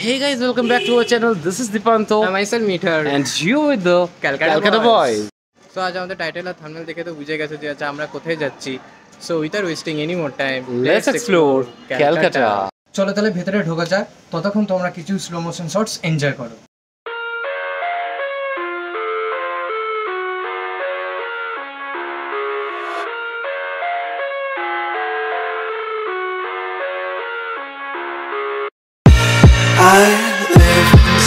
Hey guys, welcome back to our channel. This is Dipanto And myself Meter. and you with the Calcutta Calcutta Boys. Boys. তো আজ আমাদের title আর thumbnail দেখে তো বুঝে গেছে যে আচ্ছা আমরা কোথায় যাচ্ছি So without wasting any more time, Let's explore Calcutta. চলো তাহলে ভেতরে ঢোকা যাক ততক্ষণ তোমরা কিছু স্লো মোশন শটস এনজয় করো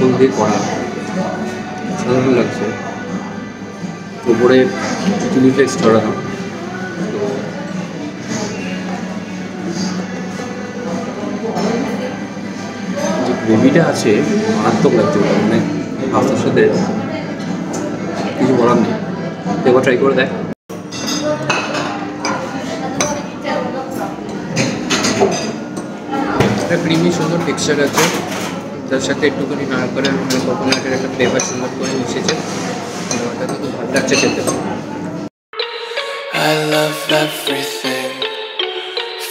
নারকল দিয়ে করা সাধারণ লাগছে। উপরে চিলি ফ্লেক্স ছড়ানো যে গ্রেভিটা আছে, মারাত্মক লাগছে মানে পাস্তার সাথে কিছু বলার নেই। তো এবার ট্রাই করে দেখ। একটা ক্রিমি সুন্দর টেক্সচার আছে। তার সাথে একটুখানি নারকেলের কোকোনাটের একটা ফ্লেভার সুন্দর করে মিশেছে ওটা তো খুব ভালো লাগছে খেতে I love everything.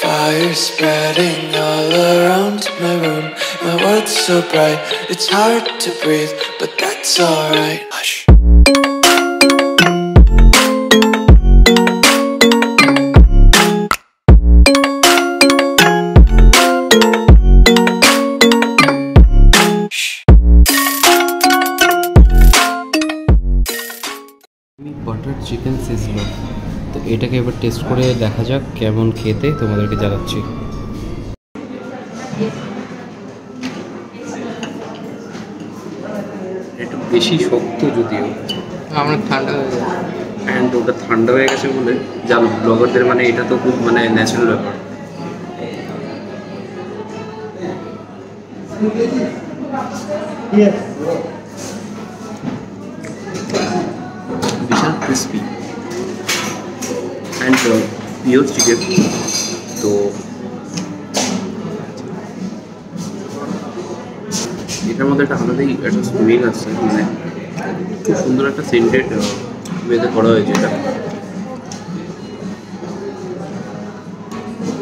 Fire spreading all around my room. My world's so bright, it's hard to breathe, but that's alright. এবার টেস্ট করে দেখা যাক কেমন খেতে তোমাদেরকে জানাচ্ছি। একটু বেশি শক্ত যদিও। আমার ঠান্ডা হয়ে যায় অ্যান্ড ওটা ঠান্ডা হয়ে গেছে বলে জানো ব্লগারদের মানে এটা তো খুব মানে ন্যাচারাল ব্যাপার। বিশাল অ্যান্ড পিওর চিকেন তো এটার মধ্যে একটা আলাদাই একটা স্মেল আছে মানে খুব সুন্দর একটা সেন্টেড ওয়েতে করা হয়েছে এটা।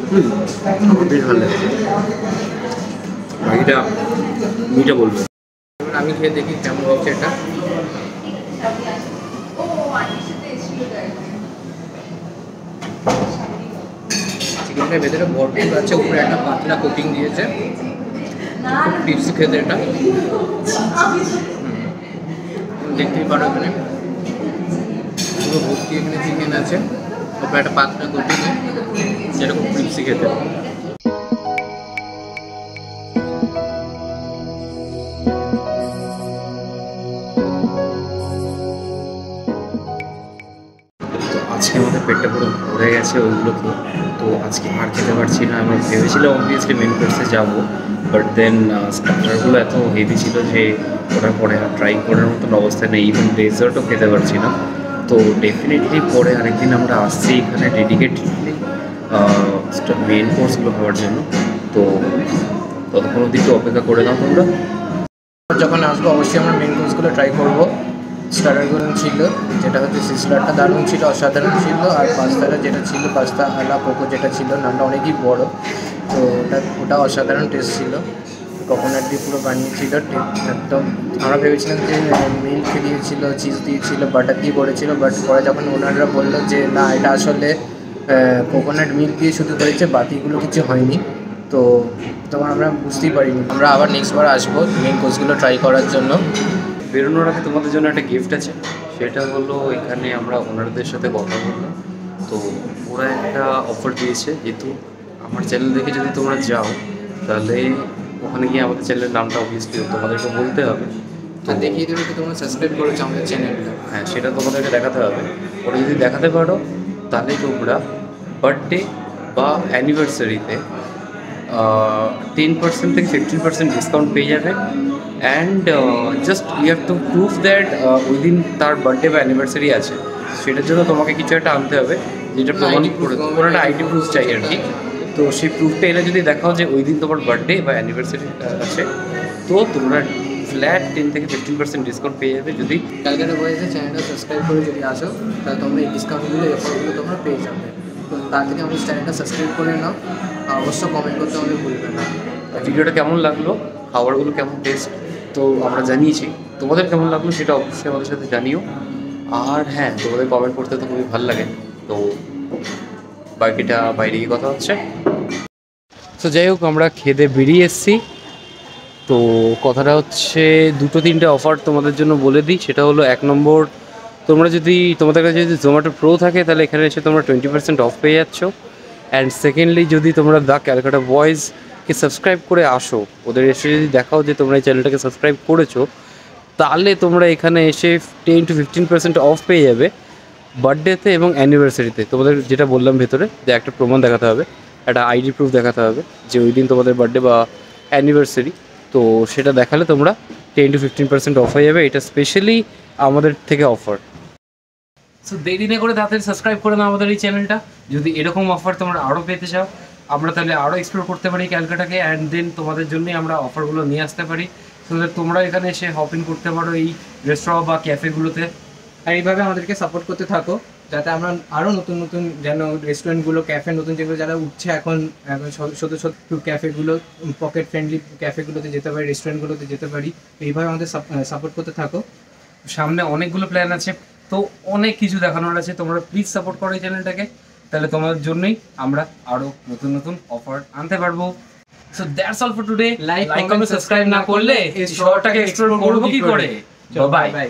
হুম, আমার বেশ ভালো বাকিটা মিটা বলবে। আমি খেয়ে দেখি কেমন হচ্ছে এটা। চিকেনটার ভেতরে ভরপুর আছে, উপরে একটা পাতলা কোটিং দিয়েছে। খুব টিপসি খেতে এটা। দেখতেই পারো এখানে। পুরো ভর্তি এখানে চিকেন আছে। উপরে একটা পাতলা কোটিং যেটা খুব টিপসি খেতে। তো আজকে আমাদের পেটটা পুরো ভরে গেছে ওইগুলো খেয়ে তো আজকে আর খেতে পারছি না। আমি ভেবেছিলাম অবভিয়াসলি মেন কোর্সে যাব বাট দেন স্টার্টারগুলো এত হেভি ছিল যে ওটার পরে আর ট্রাই করার মতন অবস্থা নেই। ইভেন ডেজার্টও খেতে পারছি না। তো ডেফিনেটলি পরে আরেকদিন আমরা আসছি এখানে ডেডিকেটেডলি মেন কোর্সগুলো খাওয়ার জন্য। তো ততক্ষণ অবধি একটু অপেক্ষা করে দাও তোমরা। যখন আসব অবশ্যই আমরা মেন কোর্সগুলো ট্রাই করব। স্টার্টারগুলো ছিল, যেটা হচ্ছে সিসলারটা দারুণ ছিল, অসাধারণ ছিল, আর পাস্তাটা যেটা ছিল, পাস্তা আলা কোকো যেটা ছিল, নামটা অনেকই বড়, তো ওটা ওটা অসাধারণ টেস্ট ছিল। কোকোনাট দিয়ে পুরো বানিয়েছিল একদম। আমরা ভেবেছিলাম যে মিল্ক দিয়েছিল চিজ দিয়েছিল বাটার দিয়ে করেছিল বাট পরে যখন ওনারা বলল যে, না, এটা আসলে কোকোনাট মিল্ক দিয়ে শুধু করেছে, বাকিগুলো কিছু হয়নি। তো তখন আমরা বুঝতেই পারিনি। আমরা আবার নেক্সট বার আসব মেন কোর্সগুলো ট্রাই করার জন্য। বেরোনোর আগে তোমাদের জন্য একটা গিফট আছে। সেটা হলো এখানে আমরা ওনারদের সাথে কথা বললাম। তো ওরা একটা অফার দিয়েছে যেহেতু আমার চ্যানেল দেখে যদি তোমরা যাও তাহলে ওখানে গিয়ে আমাদের চ্যানেলের নামটা অবভিয়াসলি তোমাদেরকে বলতে হবে। তো দেখিয়ে দেবে যে তোমরা সাবস্ক্রাইব করেছ আমাদের চ্যানেলটা হ্যাঁ সেটা তোমাদেরকে দেখাতে হবে। ওটা যদি দেখাতে পারো তাহলে তোমরা বার্থডে বা অ্যানিভার্সারিতে টেন পার্সেন্ট থেকে ফিফটিন পার্সেন্ট ডিসকাউন্ট পেয়ে যাবে। And just you have to prove that within তার বার্থডে বা অ্যানিভার্সারি আছে। সেটার জন্য তোমাকে কিছু একটা আনতে হবে যেটা প্রমাণ করে কোনো একটা আইডি প্রুফ চাই আর কি। তো সেই প্রুফটা এনে যদি দেখাও যে ওই দিন তোমার বার্থডে বা অ্যানিভার্সারি আছে তো তোমরা ফ্ল্যাট টেন থেকে ফিফটিন পার্সেন্ট ডিসকাউন্ট পেয়ে যাবে যদি ক্যালকাটা বয়েসের চ্যানেলটা সাবস্ক্রাইব করে যদি আসো তাহলে তোমরা এই ডিসকাউন্টগুলো এই অফারগুলো তোমরা পেয়ে যাবে। তো তার থেকে আমাদের চ্যানেলটা সাবস্ক্রাইব করে নাও। অবশ্য কমেন্ট করতে আমাদের ভুলবে না। ভিডিওটা কেমন লাগল? খাবারগুলো কেমন টেস্ট তো আমরা জানিয়েছি। তোমাদের কেমন লাগল সেটা অবশ্যই আমাদের সাথে জানিও। আর হ্যাঁ তোমাদের কমেন্ট করতে তো খুবই ভালো লাগে। তো বাকিটা বাইরে গিয়ে কথা হচ্ছে। তো যাই হোক, আমরা খেদে বেরিয়ে এসেছি। তো কথাটা হচ্ছে, দুটো তিনটে অফার তোমাদের জন্য বলে দিই। সেটা হলো এক নম্বর, তোমরা যদি, তোমাদের কাছে যদি জোম্যাটো প্রো থাকে, তাহলে এখানে এসে তোমরা টোয়েন্টি পার্সেন্ট অফ পেয়ে যাচ্ছ। অ্যান্ড সেকেন্ডলি যদি তোমরা দ্য ক্যালকাটা বয়েজকে সাবস্ক্রাইব করে আসো, ওদের এসে যদি দেখাও যে তোমরা এই চ্যানেলটাকে সাবস্ক্রাইব করেছ, তাহলে তোমরা এখানে এসে ten to fifteen percent off পেয়ে যাবে বার্থডেতে এবং অ্যানিভার্সারিতে তোমাদের যেটা বললাম ভেতরে, যে একটা প্রমাণ দেখাতে হবে, একটা আইডি প্রুফ দেখাতে হবে যে ওই দিন তোমাদের বার্থডে বা অ্যানিভার্সারি তো সেটা দেখালে তোমরা ten to fifteen percent off হয়ে যাবে। এটা স্পেশালি আমাদের থেকে অফার সো দেরি না করে তাড়াতাড়ি সাবস্ক্রাইব করে নাও আমাদের এই চ্যানেলটা যদি এরকম অফার তোমরা আরও পেতে চাও, আমরা তাহলে আরও এক্সপ্লোর করতে পারি ক্যালকাটাকে অ্যান্ড দেন তোমাদের জন্যই আমরা অফারগুলো নিয়ে আসতে পারি। তো তোমরা এখানে এসে হপিং করতে পারো এই রেস্টুরেন্ট বা ক্যাফেগুলোতে আর এইভাবে আমাদেরকে সাপোর্ট করতে থাকো, যাতে আমরা আরও নতুন নতুন যেন রেস্টুরেন্টগুলো ক্যাফে নতুন যেগুলো যারা উঠছে এখন ছোট ছোট ক্যাফেগুলো পকেট ফ্রেন্ডলি ক্যাফেগুলোতে যেতে পারি রেস্টুরেন্টগুলোতে যেতে পারি, এইভাবে আমাদের সাপোর্ট করতে থাকো। সামনে অনেকগুলো প্ল্যান আছে। তো অনেক কিছু দেখানোর আছে। তোমরা প্লিজ সাপোর্ট করো এই চ্যানেলটাকে তাহলে তোমাদের জন্যই আমরা আরও নতুন নতুন অফার আনতে পারব। So that's all for today like comment subscribe না করলে এই শহরটাকে এক্সপ্লোর করব কি করে? Bye bye